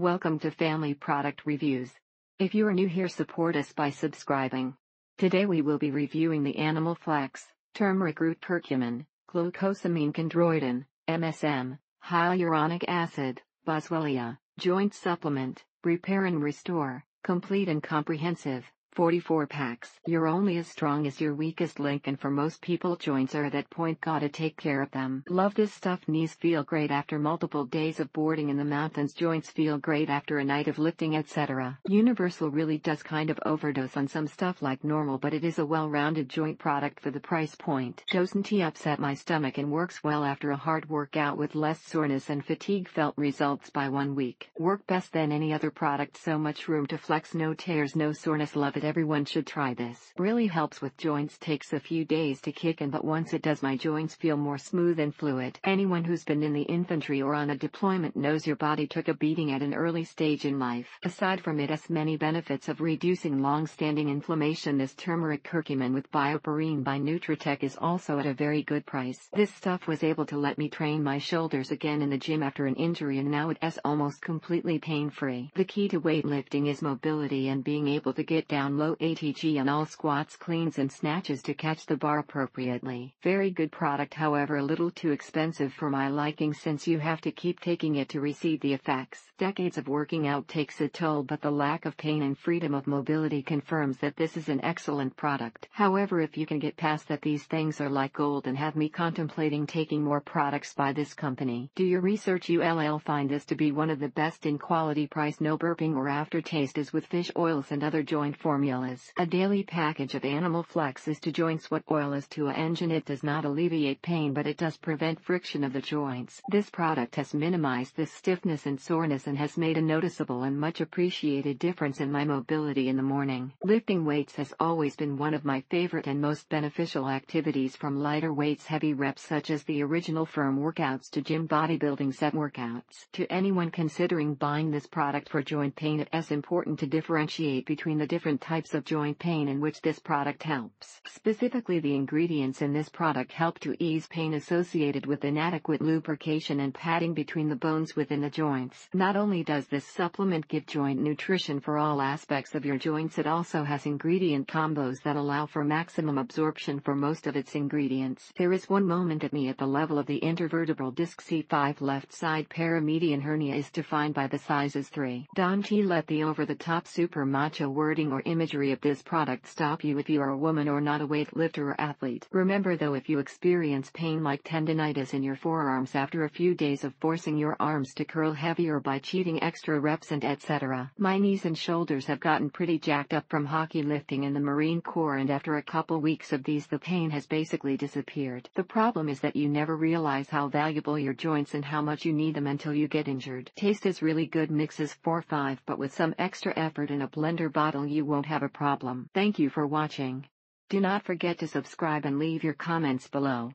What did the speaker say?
Welcome to Family Product Reviews. If you are new here, support us by subscribing. Today we will be reviewing the Animal Flex, turmeric root curcumin, glucosamine chondroitin, MSM, hyaluronic acid, boswellia, joint supplement, repair and restore, complete and comprehensive. 44 packs. You're only as strong as your weakest link and for most people joints are that point gotta take care of them. Love this stuff knees feel great after multiple days of boarding in the mountains joints feel great after a night of lifting etc. Universal really does kind of overdose on some stuff like normal but it is a well-rounded joint product for the price point. Doesn't upset my stomach and works well after a hard workout with less soreness and fatigue felt results by one week. Work best than any other product so much room to flex no tears no soreness love it everyone should try this. Really helps with joints takes a few days to kick in but once it does my joints feel more smooth and fluid. Anyone who's been in the infantry or on a deployment knows your body took a beating at an early stage in life. Aside from its many benefits of reducing long-standing inflammation this turmeric curcumin with bioperine by Nutritech is also at a very good price. This stuff was able to let me train my shoulders again in the gym after an injury and now it is almost completely pain-free. The key to weightlifting is mobility and being able to get down low ATG on all squats cleans and snatches to catch the bar appropriately. Very good product however a little too expensive for my liking since you have to keep taking it to receive the effects. Decades of working out takes a toll but the lack of pain and freedom of mobility confirms that this is an excellent product. However if you can get past that these things are like gold and have me contemplating taking more products by this company. Do your research ULL find this to be one of the best in quality price no burping or aftertaste as with fish oils and other joint formulas formulas. A daily package of Animal Flex is to joints what oil is to a engine. It does not alleviate pain but it does prevent friction of the joints. This product has minimized this stiffness and soreness and has made a noticeable and much appreciated difference in my mobility in the morning. Lifting weights has always been one of my favorite and most beneficial activities from lighter weights heavy reps such as the original firm workouts to gym bodybuilding set workouts. To anyone considering buying this product for joint pain it is important to differentiate between the different types of joint pain in which this product helps. Specifically the ingredients in this product help to ease pain associated with inadequate lubrication and padding between the bones within the joints. Not only does this supplement give joint nutrition for all aspects of your joints it also has ingredient combos that allow for maximum absorption for most of its ingredients. There is one moment at me at the level of the intervertebral disc C5 left side paramedian hernia is defined by the sizes 3. Don't let the over-the-top super macho wording or imagery of this product stop you if you are a woman or not a weightlifter or athlete. Remember though if you experience pain like tendonitis in your forearms after a few days of forcing your arms to curl heavier by cheating extra reps and etc. My knees and shoulders have gotten pretty jacked up from hockey lifting in the Marine Corps and after a couple weeks of these the pain has basically disappeared. The problem is that you never realize how valuable your joints and how much you need them until you get injured. Taste is really good mixes 4-5 but with some extra effort in a blender bottle you won't have a problem. Thank you for watching. Do not forget to subscribe and leave your comments below.